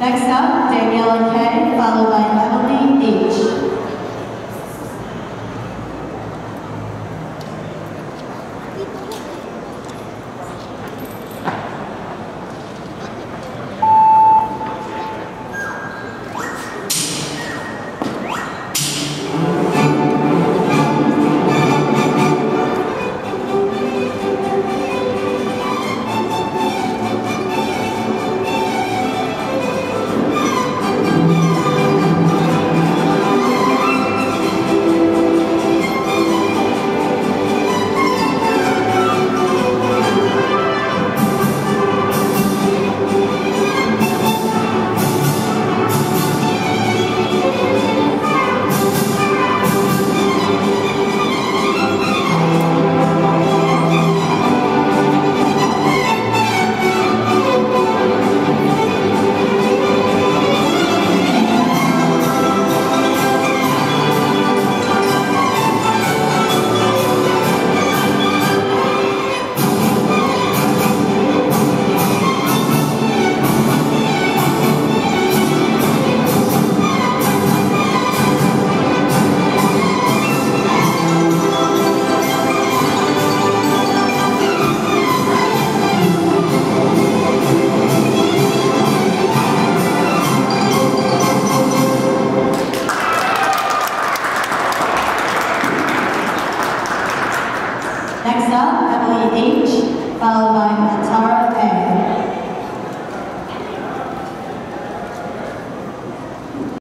Next up, Daniela Kay, followed by Emily H. Next up, Emily H., followed by Matt